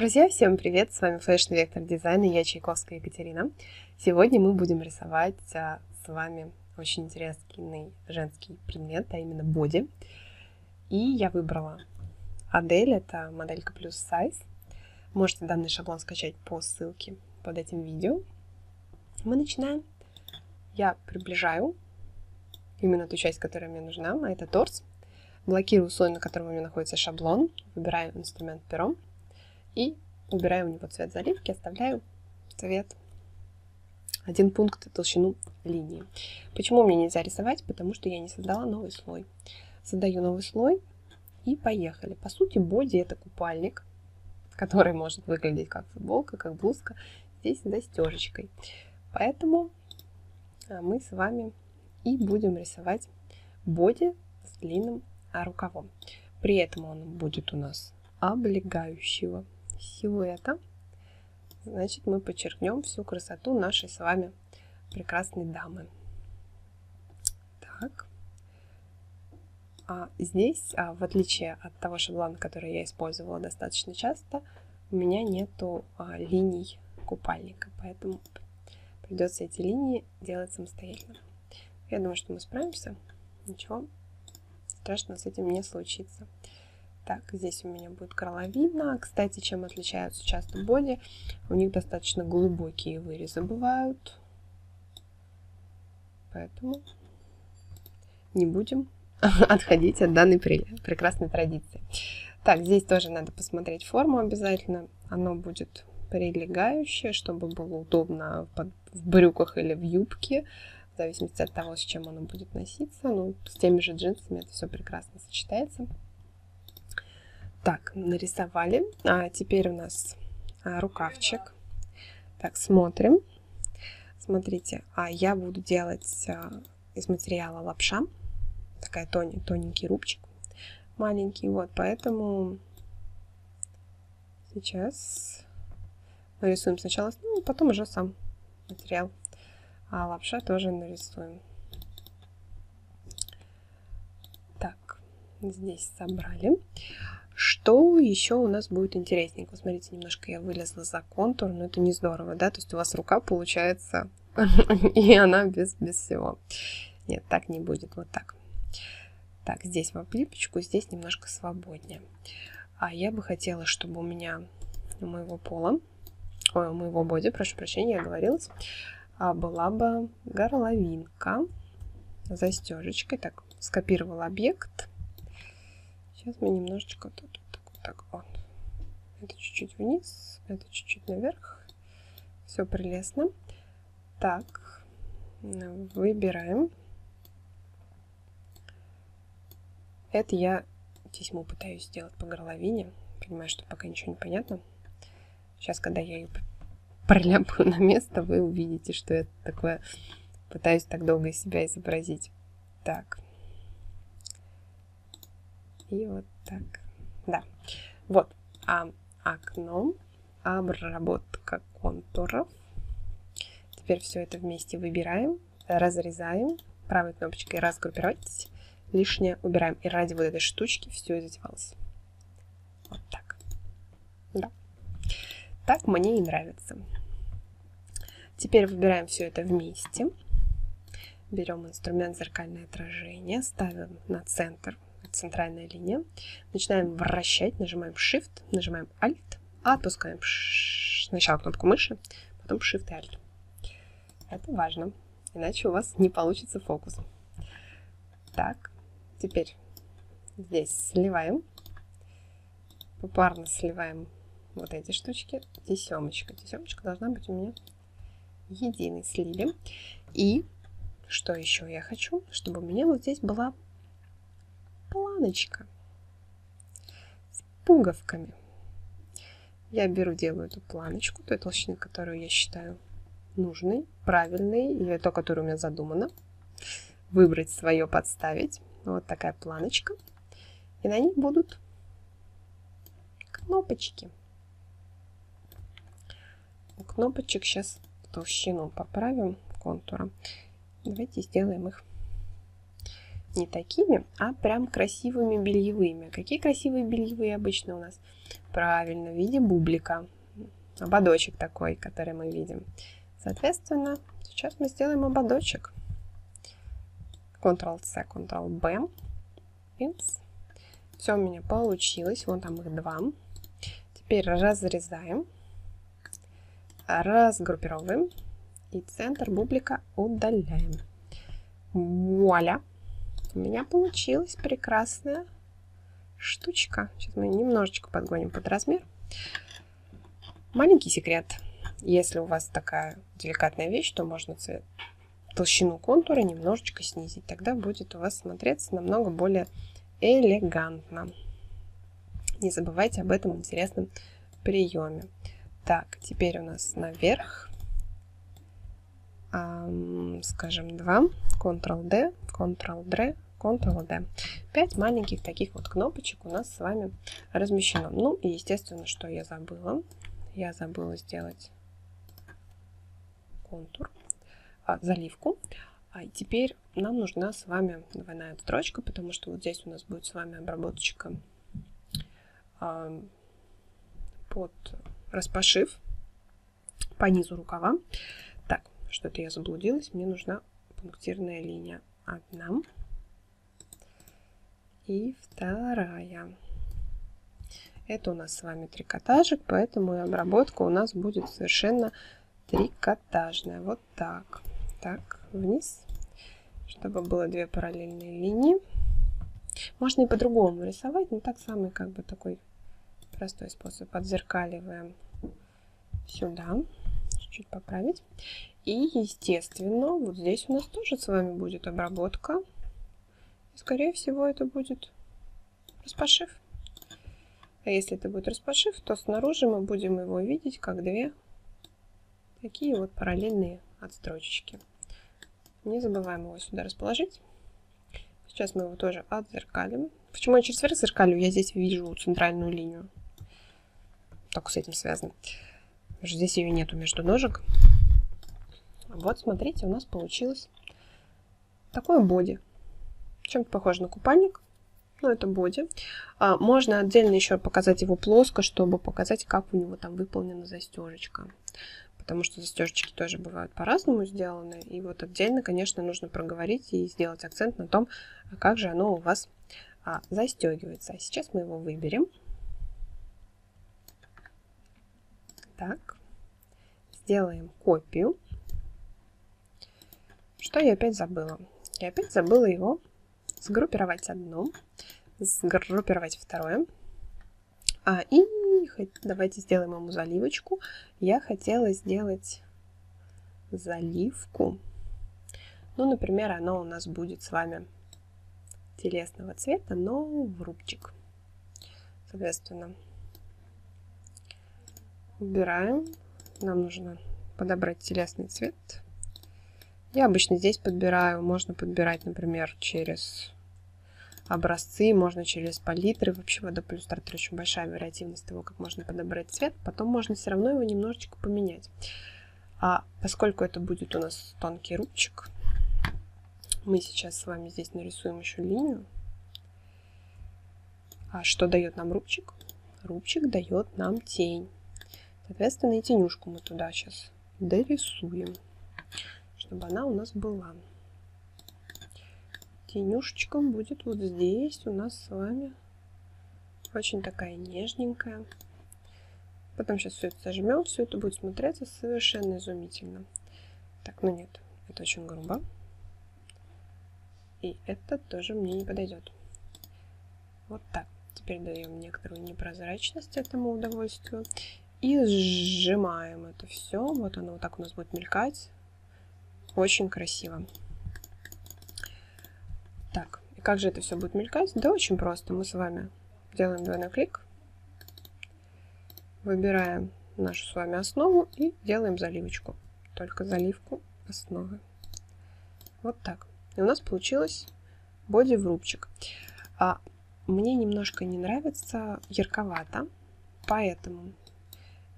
Друзья, всем привет! С вами Fashion Design и я Чайковская Екатерина. Сегодня мы будем рисовать а, с вами очень интересный женский предмет, а именно боди. И я выбрала Адель, это моделька плюс сайз. Можете данный шаблон скачать по ссылке под этим видео. Мы начинаем. Я приближаю именно ту часть, которая мне нужна, а это торс. Блокирую слой, на котором у меня находится шаблон, выбираю инструмент пером и убираю у него цвет заливки, оставляю цвет один пункт толщину линии. Почему мне нельзя рисовать? Потому что я не создала новый слой. Создаю новый слой и поехали. По сути, боди это купальник, который может выглядеть как футболка, как блузка, здесь застежечкой. Поэтому а, мы с вами и будем рисовать боди с длинным рукавом. При этом он будет у нас облегающего силуэта, значит мы подчеркнем всю красоту нашей с вами прекрасной дамы. Так. А здесь, а, в отличие от того шаблона, который я использовала достаточно часто, у меня нету а, линий купальника, поэтому придется эти линии делать самостоятельно. Я думаю, что мы справимся. Ничего страшного с этим не случится. Так, здесь у меня будет горловина. Кстати, чем отличаются часто боди? У них достаточно глубокие вырезы бывают. Поэтому не будем отходить от данной прекрасной традиции. Так, здесь тоже надо посмотреть форму обязательно. Оно будет прилегающее, чтобы было удобно в брюках или в юбке, в зависимости от того, с чем оно будет носиться. Ну, с теми же джинсами это все прекрасно сочетается. Так, нарисовали. А теперь у нас а, рукавчик. Так, смотрим. Смотрите, а я буду делать а, из материала лапша. Такая тоненький, тоненький рубчик. Маленький, вот, поэтому сейчас нарисуем сначала, ну, потом уже сам материал. А лапша тоже нарисуем. Так, здесь собрали. Что еще у нас будет интересненько? Смотрите, немножко я вылезла за контур, но это не здорово, да? То есть у вас рука получается, и она без, без всего. Нет, так не будет, вот так. Так, здесь в облипочку, здесь немножко свободнее. А я бы хотела, чтобы у меня у моего пола, ой, у моего боди, прошу прощения, я говорилась, а, была бы горловинка застежечкой. Так, скопировала объект, Сейчас мы немножечко тут так вот. Это чуть-чуть вниз, это чуть-чуть наверх. Все прелестно. Так, выбираем. Это я тесьму пытаюсь сделать по горловине. Понимаю, что пока ничего не понятно. Сейчас, когда я ее проляпаю на место, вы увидите, что я такое пытаюсь так долго себя изобразить. Так, и вот так. Да. Вот. А, окно. Обработка контуров. Теперь все это вместе выбираем, разрезаем. Правой кнопочкой разгруппировать. Лишнее убираем. И ради вот этой штучки все и затевалось. Вот так. Да. Так мне и нравится. Теперь выбираем все это вместе. Берем инструмент зеркальное отражение, ставим на центр центральная линия. Начинаем вращать, нажимаем Shift, нажимаем Alt, отпускаем сначала кнопку мыши, потом Shift и Alt. Это важно, иначе у вас не получится фокус. Так, теперь здесь сливаем, попарно сливаем вот эти штучки, тесемочка. Тесемочка должна быть у меня единый слили. И что еще я хочу? Чтобы у меня вот здесь была планочка с пуговками. Я беру, делаю эту планочку той толщины, которую я считаю нужной, правильной, или то, которое у меня задумано. Выбрать свое, подставить. Вот такая планочка. И на ней будут кнопочки. У кнопочек сейчас толщину поправим контура. Давайте сделаем их не такими, а прям красивыми бельевыми. Какие красивые бельевые обычно у нас? Правильно, в виде бублика. Ободочек такой, который мы видим. Соответственно, сейчас мы сделаем ободочек. Ctrl-C, Ctrl-B. Все у меня получилось. Вон там их два. Теперь разрезаем. Разгруппировываем. И центр бублика удаляем. Вуаля! У меня получилась прекрасная штучка. Сейчас мы немножечко подгоним под размер. Маленький секрет. Если у вас такая деликатная вещь, то можно цвет, толщину контура немножечко снизить. Тогда будет у вас смотреться намного более элегантно. Не забывайте об этом интересном приеме. Так, теперь у нас наверх. Скажем, 2. Ctrl-D, Ctrl-D, Ctrl-D. 5 маленьких таких вот кнопочек у нас с вами размещено. Ну и естественно, что я забыла. Я забыла сделать контур, а, заливку. А теперь нам нужна с вами двойная строчка, потому что вот здесь у нас будет с вами обработочка а, под распашив по низу рукава. Что-то я заблудилась. Мне нужна пунктирная линия. Одна и вторая. Это у нас с вами трикотажик, поэтому и обработка у нас будет совершенно трикотажная. Вот так. Так, вниз, чтобы было две параллельные линии. Можно и по-другому рисовать, но так самый как бы такой простой способ. Отзеркаливаем сюда, чуть-чуть поправить. И, естественно, вот здесь у нас тоже с вами будет обработка. И, скорее всего, это будет распашив. А если это будет распашив, то снаружи мы будем его видеть как две такие вот параллельные отстрочечки. Не забываем его сюда расположить. Сейчас мы его тоже отзеркалим. Почему я через верх зеркалю? Я здесь вижу центральную линию. Только с этим связано. Здесь ее нету между ножек. Вот, смотрите, у нас получилось такое боди. Чем-то похоже на купальник. Но это боди. А, можно отдельно еще показать его плоско, чтобы показать, как у него там выполнена застежечка потому что застежечки тоже бывают по-разному сделаны. И вот отдельно, конечно, нужно проговорить и сделать акцент на том, а как же оно у вас а, застегивается. А сейчас мы его выберем. Так, сделаем копию. Что я опять забыла? Я опять забыла его сгруппировать одно, сгруппировать второе. А, и давайте сделаем ему заливочку. Я хотела сделать заливку. Ну, например, оно у нас будет с вами телесного цвета, но в рубчик. Соответственно, убираем. Нам нужно подобрать телесный цвет. Я обычно здесь подбираю, можно подбирать, например, через образцы, можно через палитры. Вообще в Adobe Illustrator очень большая вариативность того, как можно подобрать цвет. Потом можно все равно его немножечко поменять. А поскольку это будет у нас тонкий рубчик, мы сейчас с вами здесь нарисуем еще линию. А что дает нам рубчик? Рубчик дает нам тень. Соответственно, и тенюшку мы туда сейчас дорисуем, чтобы она у нас была тенюшечка будет вот здесь у нас с вами. Очень такая нежненькая. Потом сейчас все это зажмем, все это будет смотреться совершенно изумительно. Так, ну нет, это очень грубо. И это тоже мне не подойдет. Вот так. Теперь даем некоторую непрозрачность этому удовольствию. И сжимаем это все. Вот оно вот так у нас будет мелькать. Очень красиво. Так, и как же это все будет мелькать? Да очень просто. Мы с вами делаем двойной клик, выбираем нашу с вами основу и делаем заливочку. Только заливку основы. Вот так. И у нас получилось боди в рубчик. А мне немножко не нравится ярковато, поэтому,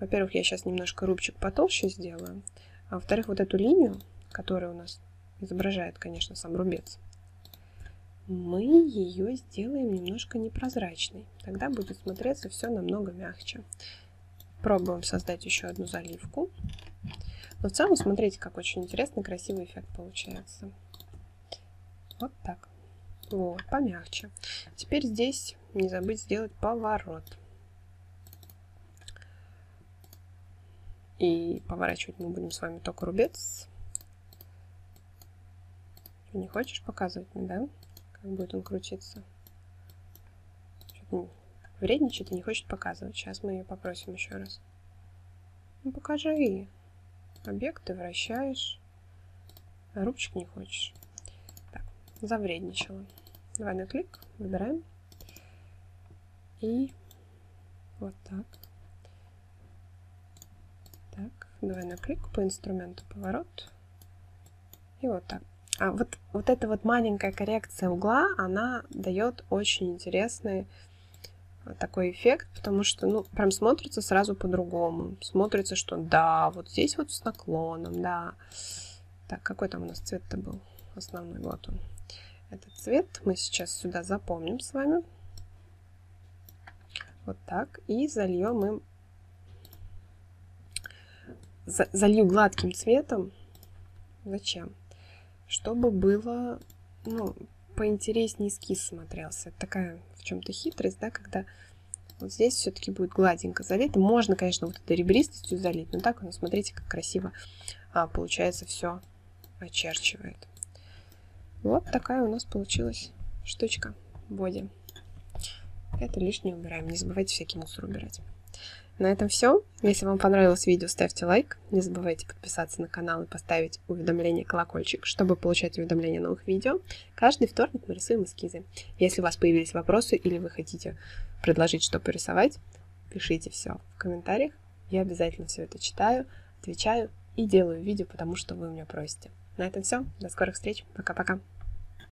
во-первых, я сейчас немножко рубчик потолще сделаю, а во-вторых, вот эту линию, которая у нас изображает, конечно, сам рубец, мы ее сделаем немножко непрозрачной. Тогда будет смотреться все намного мягче. Пробуем создать еще одну заливку. Но в целом, смотрите, как очень интересный, красивый эффект получается. Вот так. Вот, помягче. Теперь здесь не забыть сделать поворот. И поворачивать мы будем с вами только рубец. Не хочешь показывать мне, да? Как будет он крутиться? Вредничает и не хочет показывать. Сейчас мы ее попросим еще раз. Ну, покажи. Объект ты вращаешь. А рубчик не хочешь. Так, завредничала. Двойной клик. Выбираем. И вот так. Так, двойной клик по инструменту поворот. И вот так. А вот, вот эта вот маленькая коррекция угла, она дает очень интересный такой эффект, потому что, ну, прям смотрится сразу по-другому. Смотрится, что да, вот здесь вот с наклоном, да. Так, какой там у нас цвет-то был основной? Вот он. Этот цвет мы сейчас сюда запомним с вами. Вот так. И зальем им... Залью гладким цветом. Зачем? Чтобы было, ну, поинтереснее эскиз смотрелся. Это такая в чем-то хитрость, да, когда вот здесь все-таки будет гладенько залито. Можно, конечно, вот этой ребристостью залить, но так, ну, смотрите, как красиво а, получается все очерчивает. Вот такая у нас получилась штучка боди. Это лишнее убираем. Не забывайте всякий мусор убирать. На этом все. Если вам понравилось видео, ставьте лайк. Не забывайте подписаться на канал и поставить уведомление колокольчик, чтобы получать уведомления о новых видео. Каждый вторник мы рисуем эскизы. Если у вас появились вопросы или вы хотите предложить, что порисовать, пишите все в комментариях. Я обязательно все это читаю, отвечаю и делаю видео, потому что вы меня просите. На этом все. До скорых встреч. Пока-пока.